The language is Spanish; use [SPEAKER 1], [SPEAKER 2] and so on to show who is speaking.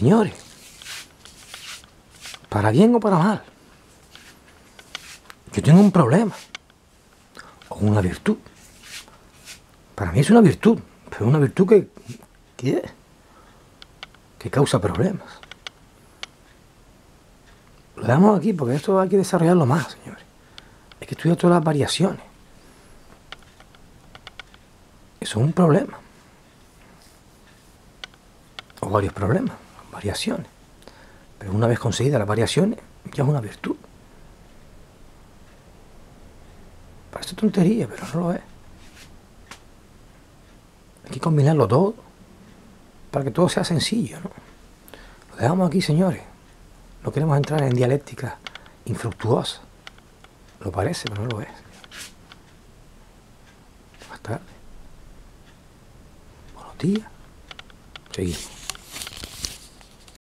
[SPEAKER 1] Señores, para bien o para mal, yo tengo un problema o una virtud. Para mí es una virtud, pero una virtud que, que, causa problemas. Lo damos aquí porque esto hay que desarrollarlo más, señores. Hay que estudiar todas las variaciones. Eso es un problema. O varios problemas, variaciones. Pero una vez conseguidas las variaciones, ya es una virtud. Parece tontería, pero no lo es. Hay que combinarlo todo para que todo sea sencillo, ¿no? Lo dejamos aquí, señores. No queremos entrar en dialéctica infructuosa. Lo parece, pero no lo es. Más tarde. Buenos días. Seguimos.